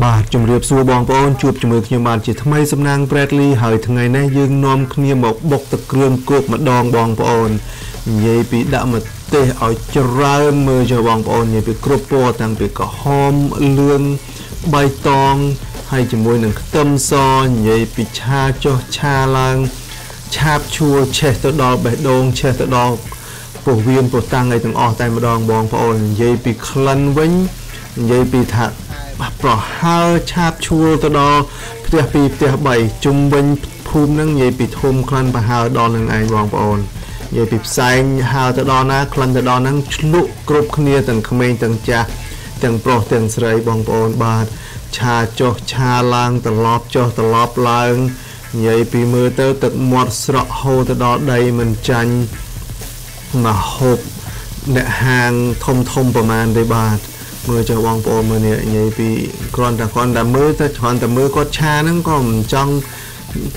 បាទជំរាបសួរបងប្អូនជួបជាមួយខ្ញុំបាទជាថ្មីសំណាង Bradley ហើយថ្ងៃនេះយើងនាំគ្នាមកបុកទឹកគ្រឿងគោកម្ដងបងប្អូននិយាយពីដាក់ម្ទេសឲ្យច្រើនមើលចុះបងប្អូននិយាយពីគ្រប់ពណ៌តាំងពីក្រហមលឿងបៃតងហើយជាមួយនឹងខ្ទឹមសនិយាយពីឆាចុះឆាឡើងឆាបឈួរឆេះទៅដល់បេះដូងឆេះទៅដល់ពោះវៀនពោះតាំងអីទាំងអស់តែម្ដងបងប្អូននិយាយពីក្លិនវិញនិយាយពីថា ប្រហើឆាបឈួលទៅដល់ផ្ទះ2ផ្ទះ3ជុំវិញភូមិនឹងនិយាយពីធំក្លិនប្រហើដល់នឹងឯងបងប្អូននិយាយពីផ្សែងហើទៅដល់ណាក្លិនទៅដល់ហ្នឹងឆ្លក់គ្រប់គ្នាទាំងក្មេងទាំងចាស់ទាំងប្រុសទាំងស្រីបងប្អូនបាទឆាចុះឆាឡើងត្រឡប់ចុះត្រឡប់ឡើងនិយាយពីមើលទៅទឹកមាត់ស្រក់ហូរទៅដល់ដីមិនចាញ់មកហូបអ្នកហាងធំធំប្រមាណទេបាទ មើលចុះបងប្អូនមើលនេះនិយាយពីគ្រាន់តែគ្រាន់តែមើលទៅគ្រាន់តែមើលគាត់ឆាហ្នឹងក៏មិនចង់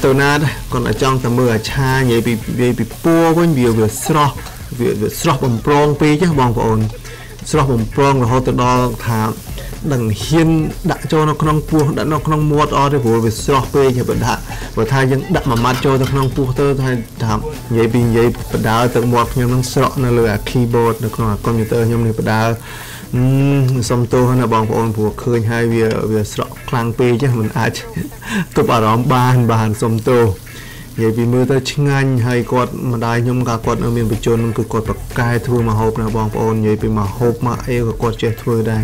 ទៅណាដែរគាត់តែចង់តែមើលអាឆានិយាយពីនិយាយពីពួរវិញវាវាស្រស់វាវាស្រស់បំប្រងពេកចាបងប្អូន ស្រស់បំប្រងរហូតទៅដល់ថាដឹងហ៊ានដាក់ចូលនៅក្នុងពោះដាក់នៅក្នុងមាត់អត់ទេព្រោះវាស្រស់ពេកហើយបើដាក់បើថាយើងដាក់មួយម៉ាត់ចូលទៅក្នុងពោះទៅថាថានិយាយពីនិយាយបដាទឹកមាត់ខ្ញុំនឹងស្រក់នៅលើអា keyboard នៅក្នុងអា computer ខ្ញុំនេះបដា សុំទោសណាបងប្អូនព្រោះឃើញហើយវាវាស្រក់ខ្លាំងពេកចឹងមិនអាចទប់អារម្មណ៍បានបានសុំទោសនិយាយពីមើលទៅឆ្ងាញ់ហើយគាត់ម្ដាយខ្ញុំក៏គាត់នៅមានបច្ចុប្បន្នគឺគាត់ប្រកែធ្វើមកហូបណាបងប្អូននិយាយពីមកហូបមកអីក៏គាត់ចេះធ្វើដែរ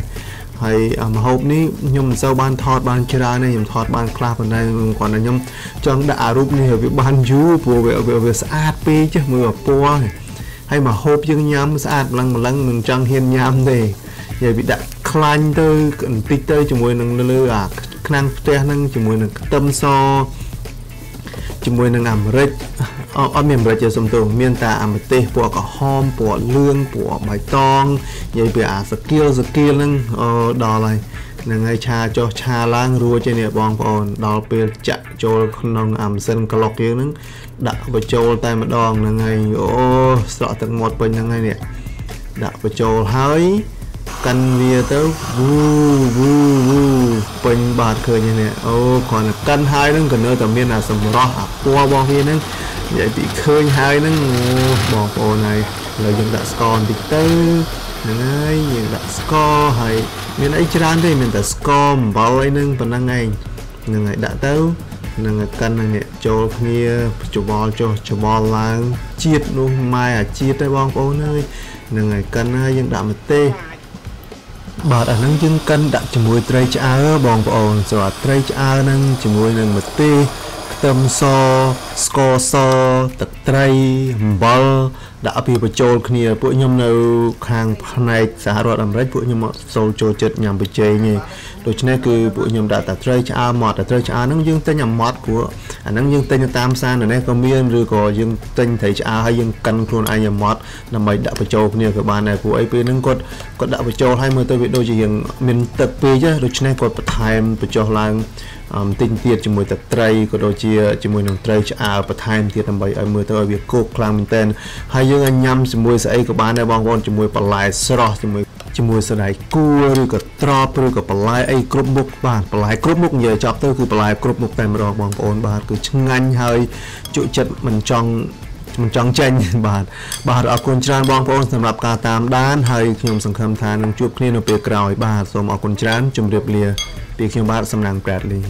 ហើយម្ហូបនេះខ្ញុំមិនសូវបានថតបានច្រើនទេខ្ញុំថតបានខ្លះប៉ុន្តែគាត់ថាខ្ញុំចង់ដាក់អារូបនេះវាបានយូរព្រោះវាវាស្អាតពេកចេះមើលពណ៌ហើយម្ហូបយើងញ៉ាំស្អាតម្លឹងម្លឹងមិនចង់ហ៊ានញ៉ាំទេ និយាយពីដាក់ខ្លាញ់ទៅបន្តិចទៅជាមួយនឹងលើអាឆ្នាំងផ្ទះហ្នឹងជាមួយនឹងខ្ទឹមសជាមួយនឹងអាមេរិកអត់មានអាមេរិកទេសំទោសមានតែអាម្ទេសពណ៌ក្រហមពណ៌លឿងពណ៌បៃតងនិយាយពីអាសគៀលសគៀលហ្នឹងដល់ហើយនឹងហើយឆាចុះឆាឡើងរួចឯនេះបងប្អូនដល់ពេលចាក់ចូលក្នុងអាម៉ាស៊ីនក្លុកយើងហ្នឹងដាក់បញ្ចូលតែម្ដងហ្នឹងហើយអូស្រក់ទឹកមាត់ពេញហ្នឹងហើយនេះដាក់បញ្ចូលហើយ កាន់វាទៅវូវូវូពេញបាទឃើញនេះអូគ្រាន់តែកាន់ហើយហ្នឹងក៏នៅតែមានអាសម្រស់អាពណ៌របស់វាហ្នឹងនិយាយពីឃើញហើយហ្នឹងបងប្អូនហើយឥឡូវយើងដាក់ស្ករបន្តិចទៅហ្នឹងហើយយើងដាក់ស្ករហើយមានអីច្រើនទេមានតែស្ករអំបិលអីហ្នឹងប៉ុណ្ណឹងឯងហ្នឹងហើយដាក់ទៅនឹងកិននឹងនេះចូលគ្នាច្បល់ចុះច្បល់ឡើងជាតិនោះម៉ែអាជាតិទេបងប្អូនអើយនឹងហើយកិនហើយយើងដាក់ម្ទេស បាទអាហ្នឹងយើងកិនដាក់ជាមួយត្រីឆ្អើបងប្អូនសម្រាប់ត្រីឆ្អើហ្នឹងជាមួយនឹងម្ទេស ខ្ទឹមសស្ករសទឹកត្រីអំបិលដាក់ពីបញ្ចូលគ្នាពួកខ្ញុំនៅ ខាងផ្នែកសហរដ្ឋអាមេរិកពួកខ្ញុំមកសូលចូលចិត្តញ៉ាំប៊ីចេងទេដូច្នេះគឺពួកខ្ញុំដាក់តែត្រីឆ្អើម៉ត់តែត្រីឆ្អើហ្នឹងយើងទិញអាម៉ត់ព្រោះអាហ្នឹងយើងទិញតាមផ្សារនៅនេះក៏មានឬក៏យើងទិញត្រីឆ្អើហើយយើងកិនខ្លួនឯងអាម៉ត់ដើម្បីដាក់បញ្ចូលគ្នាក៏បានដែរព្រោះអីពេលហ្នឹងគាត់គាត់ដាក់បញ្ចូលហើយមើលទៅវាដូចជាយើងមានទឹកពេកដូច្នេះគាត់បន្ថែមបញ្ចុះឡើង បន្តិចទៀតជាមួយទឹកត្រីក៏ដូចជាជាមួយនឹងត្រីឆ្អើបន្ថែមទៀតដើម្បីឲ្យមើលទៅឲ្យវាគោកខ្លាំងមែនទែនហើយយើងអាចញ៉ាំជាមួយស្អីក៏បានដែរបងប្អូនជាមួយបន្លែស្រស់ជាមួយជាមួយសណ្តែកគួរឬក៏ត្រប់ឬក៏បន្លែអីគ្រប់មុខបាទបន្លែគ្រប់មុខនិយាយចប់ទៅគឺបន្លែគ្រប់មុខតែម្ដងបងប្អូនបាទគឺឆ្ងាញ់ហើយជក់ចិត្តមិនចង់មិនចង់ចេញបាទបាទអរគុណច្រើនបងប្អូនសម្រាប់ការតាមដានហើយខ្ញុំសង្ឃឹមថានឹងជួបគ្នានៅពេលក្រោយបាទសូមអរគុណច្រើនជម្រាបលា ពីខ្ញុំបាទសំណាង Bradley